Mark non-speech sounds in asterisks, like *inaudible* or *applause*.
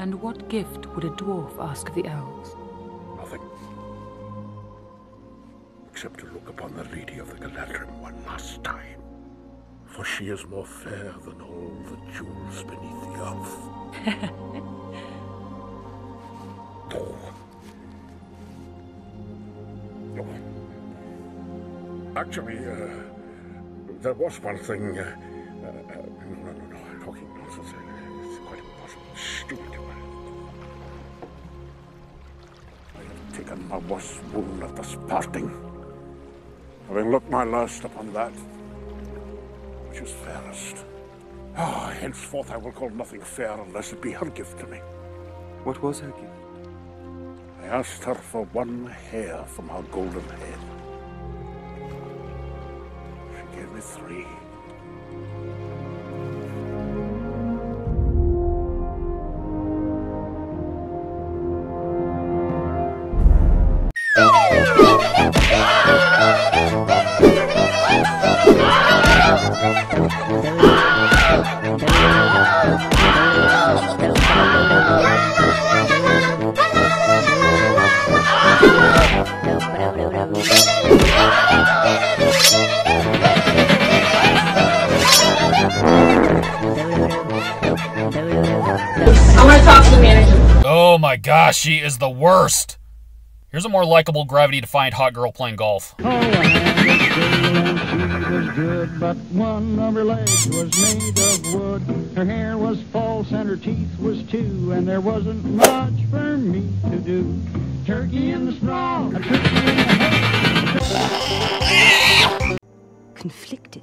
And what gift would a dwarf ask of the elves? Nothing. Except to look upon the lady of the Galadrim one last time. For she is more fair than all the jewels beneath the earth. *laughs* oh. Oh. Actually, uh, there was one thing. Uh, uh, uh, no, no, no, no, I'm talking nonsense. Uh, It's quite impossible. Stupid. Taken my worst wound at this parting. Having looked my last upon that, which is fairest. Ah, henceforth I will call nothing fair unless it be her gift to me. What was her gift? I asked her for one hair from her golden head. She gave me three. Oh my gosh, she is the worst. Here's a more likable gravity defined hot girl playing golf. Oh, but one of her legs was made of wood. Her hair was false and her teeth was two, and there wasn't much for me to do. Turkey in the straw, a turkey in the hay. Conflicted.